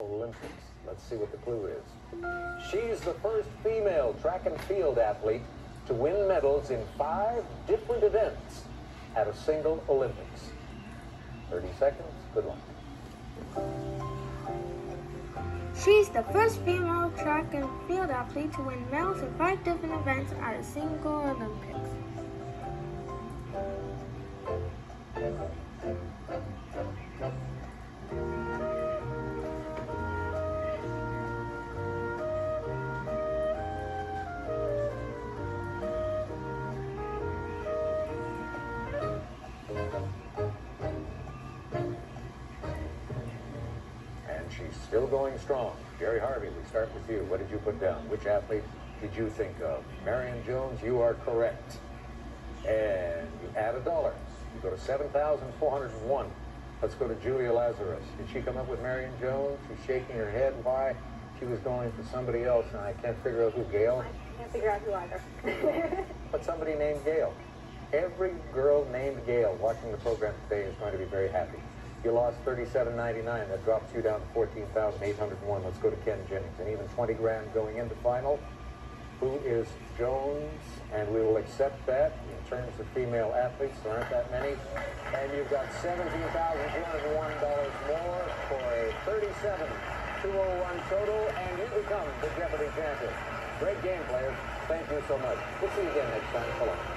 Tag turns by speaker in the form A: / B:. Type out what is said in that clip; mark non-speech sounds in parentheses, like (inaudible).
A: Olympics. Let's see what the clue is. She's the first female track and field athlete to win medals in five different events at a single Olympics. 30 seconds. Good luck.
B: She's the first female track and field athlete to win medals in five different events at a single Olympics.
A: She's still going strong. Jerry Harvey, we start with you. What did you put down? Which athlete did you think of? Marion Jones, you are correct. And you add a dollar. You go to 7,401. Let's go to Julia Lazarus. Did she come up with Marion Jones? She's shaking her head. Why? She was going for somebody else, and I can't figure out who. Gail?
C: I can't figure out who either. (laughs)
A: But somebody named Gail. Every girl named Gail watching the program today is going to be very happy. You lost thirty-seven ninety-nine. That drops you down to fourteen thousand eight hundred one. Let's go to Ken Jennings. And even twenty grand going into final. Who is Jones? And we will accept that in terms of female athletes. There aren't that many. And you've got seventeen thousand two hundred one dollars more for a thirty-seven two hundred one total, and you become the Jeopardy champion. Great game, players. Thank you so much. We'll see you again next time. Hello.